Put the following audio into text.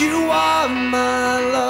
you are my love,